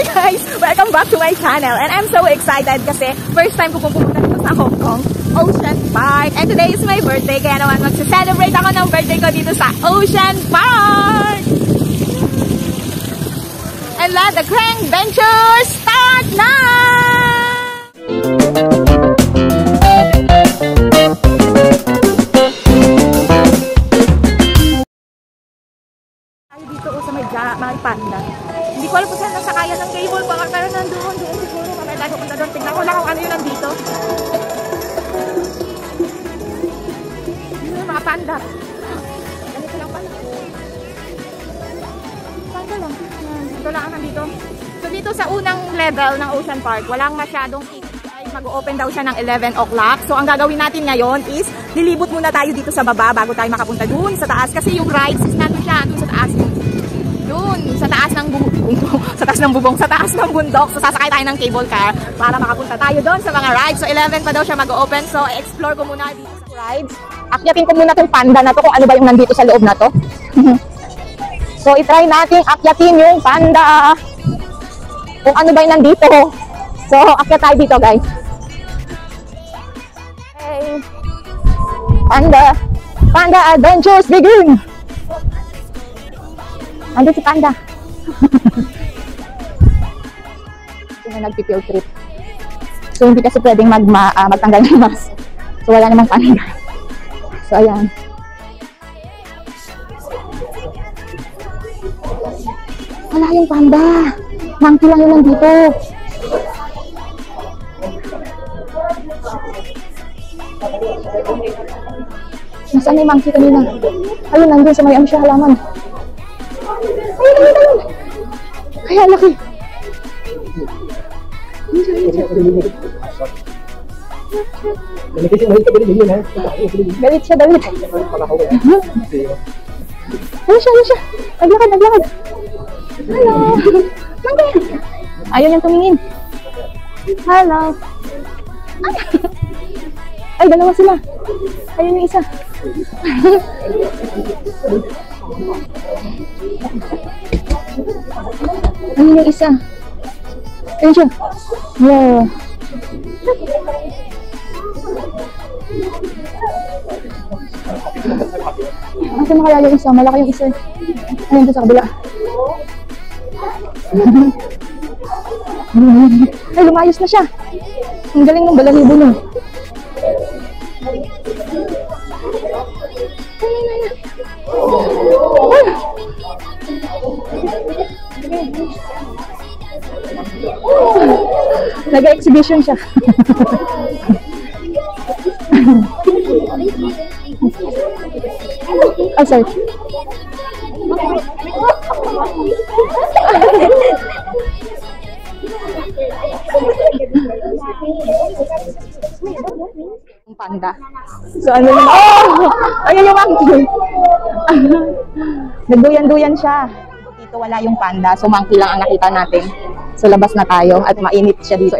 Hi guys! Welcome back to my channel and I'm so excited kasi first time ko pong pumunta dito sa Hong Kong Ocean Park and today is my birthday kaya naman magse-celebrate ako ng birthday ko dito sa Ocean Park! And let the Krang Venture start now! Dito sa may panda. Hindi ko alam kung saan nasakayan ng cable. Baka kaya nandoon, doon siguro. Baka tayo pupunta doon. Tignan ko lang kung ano yun nandito. Yun yung mga panda. Ganito lang pala. Panda lang. Dito lang ang nandito. So dito sa unang level ng Ocean Park, walang masyadong mag-open daw siya ng 11 o'clock. So ang gagawin natin ngayon is lilibot muna tayo dito sa baba bago tayo makapunta dun sa taas kasi yung rides is nandun siya, dun sa taas. Dun, sa bubong, sa taas ng bubong, sa taas ng bundok. So sasakay tayo ng cable car para makapunta tayo doon sa mga rides. So 11 pa daw siya mag-open. So explore ko muna dito sa rides. Akyatin ko muna tong panda na to kung ano ba yung nandito sa loob na to. so itry natin akyatin yung panda. Kung ano ba yung nandito. So akyat tayo dito guys. Hey. Panda. Panda Adventures begin! Andun si Panda. Na nagpi-field trip. So, hindi kasi pwedeng mag uh, magtanggal ng mask. So, wala namang panda. So, ayan. Wala yung panda. Monkey lang yun nandito. Nasaan na yung monkey kanina? Ayun, nandun sa may ano siya halaman. Kaya laki. Galit siya, galit. Ano siya, ano siya? Naglakad, naglakad. Hello. Monkey. Ayaw niyang tumingin. Hello. Ay, Ay dalawa sila. Ayun yung isa. Ayun yung isa. Ayun siya. Wow. Asa na kaya yung isa? Malaki yung isa. Ayun doon sa kabila. Ay, lumayos na siya. Ang galing ng balahibo niya. Ay, ay, ay. Nag-exhibition siya. Ay, sorry. Yung panda. So ano yun? Oh! Ayun yung monkey. Nagduyan-duyan siya. Dito wala yung panda. So monkey lang ang nakita natin. So labas na tayo at mainit siya dito.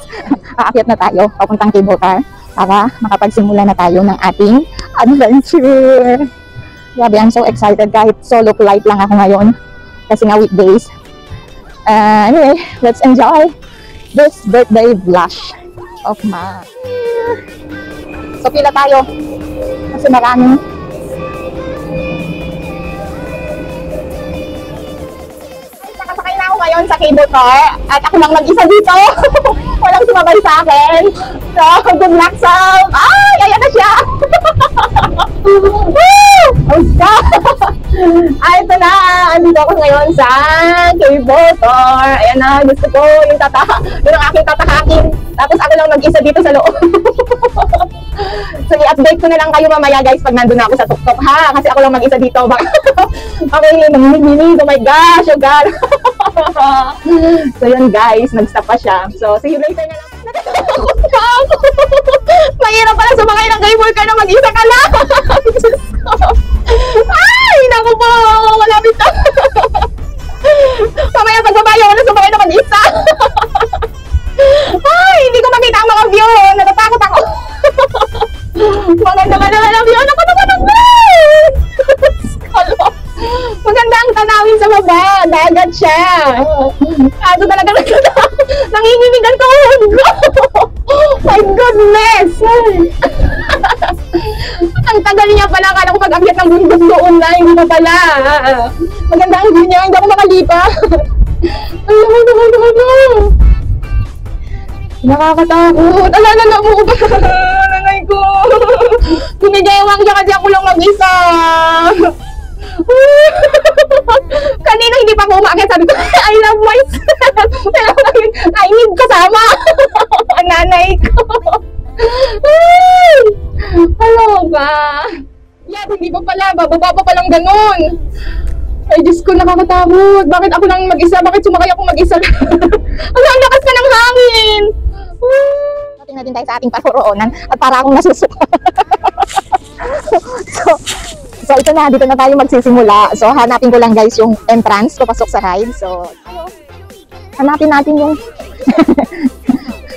Aakyat na tayo papuntang cable car para makapagsimula na tayo ng ating adventure. Grabe, I'm so excited kahit solo flight lang ako ngayon. Kasi nga weekdays. Uh, anyway, let's enjoy this birthday blush of mine. So, pila tayo. Kasi maraming ngayon sa cable car at ako lang mag-isa dito. Walang sumabay sa akin. So, good luck sa... Ay, ayan na siya! Woo! Oh! Ay, ito na! Andito ako ngayon sa cable car. Ayan na, gusto ko yung tata... Yung aking tatahakin. Tapos ako lang mag-isa dito sa loob. so, i-update ko na lang kayo mamaya guys pag nandun na ako sa tuktok ha. Kasi ako lang mag-isa dito. Okay, nanginig Oh my gosh, oh God. so yun guys, nag-stop pa siya. So, see you later na lang. Mahirap pala sumakay ng Kaso talaga nanginginig ang tuhod ko. My goodness! ang tagal niya pala. Akala ko pag-akyat ng bundok doon na. Hindi pa pala. Maganda ang view niya. Hindi ako makalipa. Ay, naman, naman, naman, naman. Nakakatakot. Ala na na mo ba? Nanay ko. Tinijaywang siya kasi ako lang mag-isa. Kanina hindi pa ako umakyat. Sabi ko, I love myself. Pero ngayon, I need kasama. Ang nanay ko. Hello ba? Yan, hindi pa pala. Bababa pa palang ganun. Ay, Diyos ko, nakakatakot. Bakit ako lang mag-isa? Bakit sumakay ako mag-isa? Ang ang lakas ka ng hangin! Natin tayo sa ating paroroonan at para akong nasusuka. so, so, ito na. Dito na tayo magsisimula. So, hanapin ko lang guys yung entrance papasok sa ride. So, hanapin natin yung...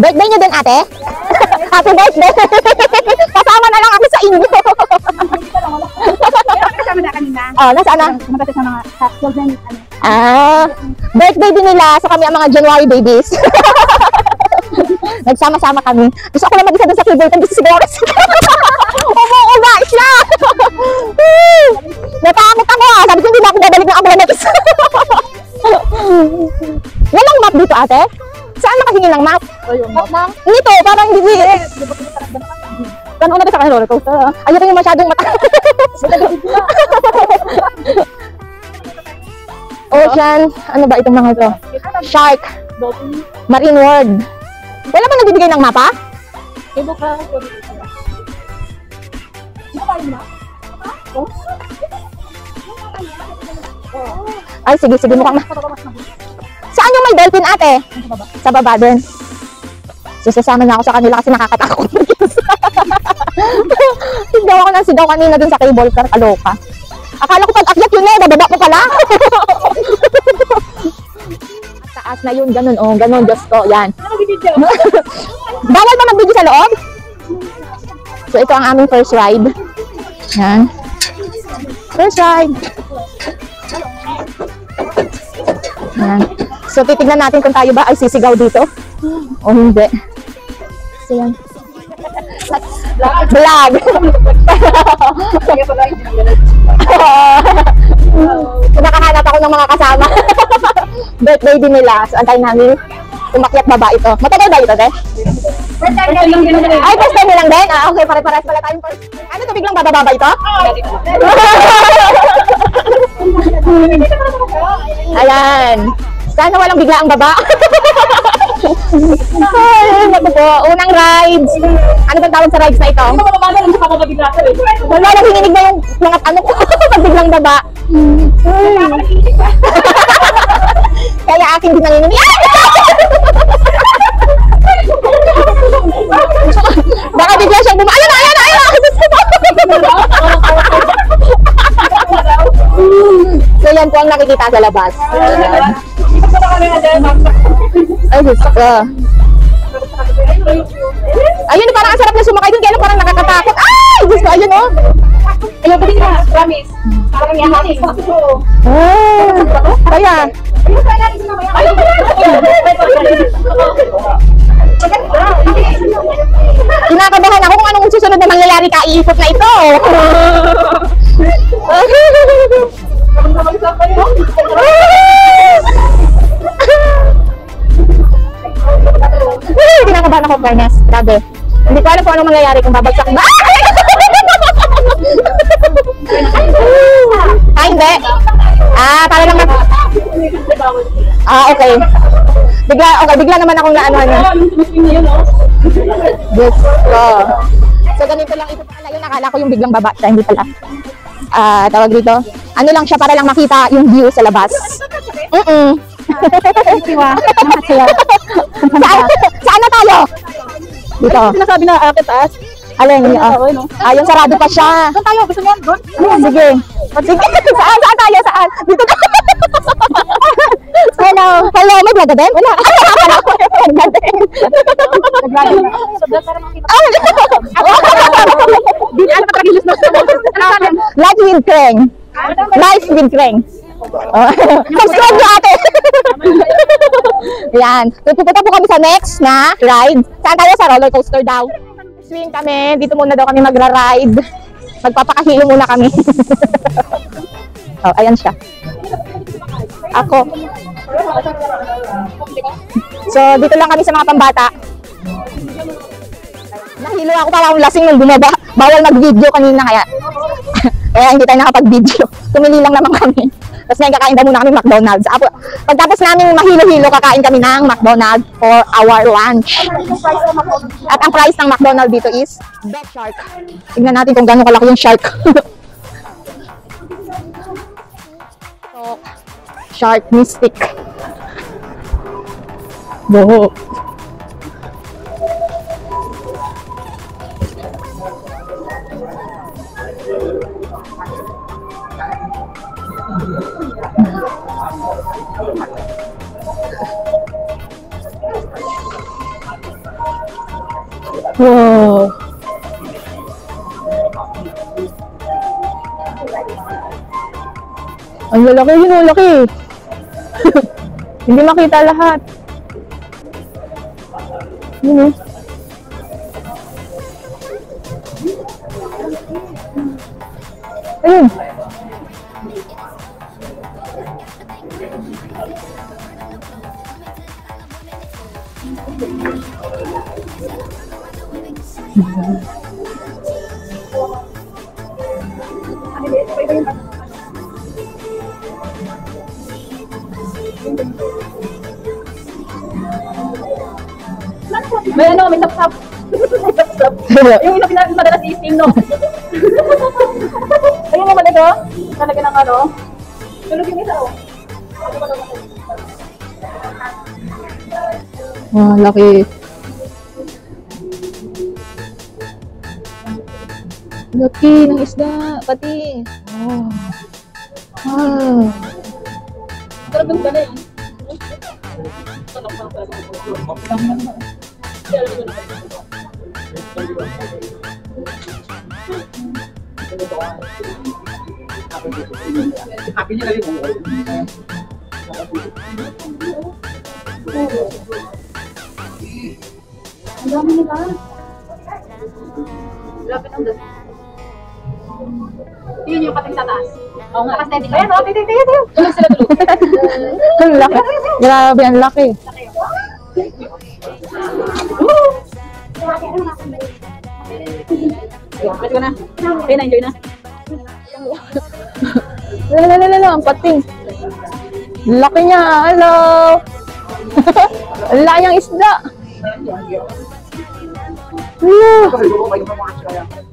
birthday niyo din ate? Happy birthday! Kasama na lang ako sa inyo. Kasama na kanina. oh, nasaan na? Sa mga children. Ano. Ah, birthday din nila. So kami ang mga January babies. Nagsama-sama kami. Gusto ako lang mag-isa doon sa keyboard. Ang gusto si Doris. Umuuga siya. Natakot ako ah. Sabi ko hindi na ako babalik ng ambulan mag-isa. Walang map dito ate? Saan makahingi ng map? Ma'am, Nito, parang hindi. Paano na sa kanila roller coaster? Ayoko yung masyadong mata. Ocean, ano ba itong mga ito? Shark, Marine World. Wala ba nagbibigay ng mapa? ibo ka. Ay, sige, sige, mukhang ma... Saan yung may dolphin ate? Sa baba din. So, sasama na ako sa kanila kasi nakakatakot. sigaw ako ng sigaw kanina dun sa cable car. Kaloka. Akala ko pag akyat yun eh, bababa pa pala. Taas na yun, ganun oh, ganun, Diyos ko, yan. Bawal ba mag-video sa loob? So, ito ang aming first ride. Yan. First ride. Yan. So, titignan natin kung tayo ba ay sisigaw dito o hindi. So, yan. Vlog! Nakahanap ako ng mga kasama. Birthday din nila. So, antayin namin umakyat baba ito. Matagal ba ito, te? Lang. Ay, first time nilang din? Ah, okay, pare-pares pala tayong first. Ano to, biglang bababa ba ito? Ayan. Sana walang bigla ang baba. Ay, naku po. Unang rides. Ano bang tawag sa rides na ito? Ano ba mamala lang sa kapabigla ka eh? Wala lang hininig na yung mga ano ko pag biglang baba. Kaya akin din nanginginig. Ay! Baka bigla siyang buma. Ayun na, ayun na, ayun na! So yan po ang nakikita sa labas. Ayan. Ay, Diyos ko. Ayun, parang ang sarap na sumakay dun. Kaya parang nakakatakot. Ay, ko, ayun oh. Ayaw pa din na, promise. Parang yan natin. Ah, kaya, Ayaw pa kinakabahan ako kung anong susunod na mangyayari kaiikot na ito. Ay, fairness. Grabe. Hindi ko alam kung anong mangyayari kung babagsak ba. Ah, hindi. Ah, para lang mag... Ah, okay. Bigla, okay, bigla naman akong naano niya. Yes. ko. So, ganito lang ito pala yun. Nakala ko yung biglang baba siya, hindi pala. Ah, tawag dito. Ano lang siya para lang makita yung view sa labas. Mm-mm. Saan, saan na tayo? Dito. Sinasabi na akit taas. Alin? Ah, Oo, no? ah, yung sarado pa siya. Doon tayo, gusto mo? Doon? Ah, sige. Sige. saan, saan tayo? Saan? Dito na. Hello. Hello, may vlog din? Wala. Ay, vlog din. Sobrang para makita. Di ano pa kagilos na. Live with Kreng. With Kreng. Oh, subscribe na ate! Yan. Pupunta po kami sa next na ride. Saan tayo? Sa roller coaster daw. Swing kami. Dito muna daw kami magra-ride. Magpapakahilo muna kami. oh, ayan siya. Ako. So, dito lang kami sa mga pambata. Nahilo ako para akong lasing nung bumaba. Bawal mag-video kanina kaya. kaya hindi tayo nakapag-video. Tumili lang naman kami. Tapos ngayon kakain daw muna kami McDonald's. Apo, pagtapos namin mahilo-hilo, kakain kami ng McDonald's for our lunch. At ang price ng McDonald's dito is Best Shark. Tingnan natin kung gaano kalaki yung shark. so, shark mystic. Buho. Wow. Ang lalaki yun. Hindi makita lahat. Yun eh. Ayun. May ano, may sapsap. May sapsap. Yung ina pinasin madalas i-steam, no? Ayun naman ito. Talaga ng ano. Tulog yung isa, oh. Ah, laki. Laki ng isda, pati. Oh. Ah. Sarap yung gala yun. Ang dami nila. Lapit ang dami. Yun yung pating sa taas. Oo nga. Tapos steady. Ayan, oh, titig, titig, titig. Tulog sila tulog. Ang laki. Grabe, ang laki. Pwede ko na. Okay na, enjoy na. Lala, lala, lala, ang pating. Laki niya, hello. ang laki isda. Hello.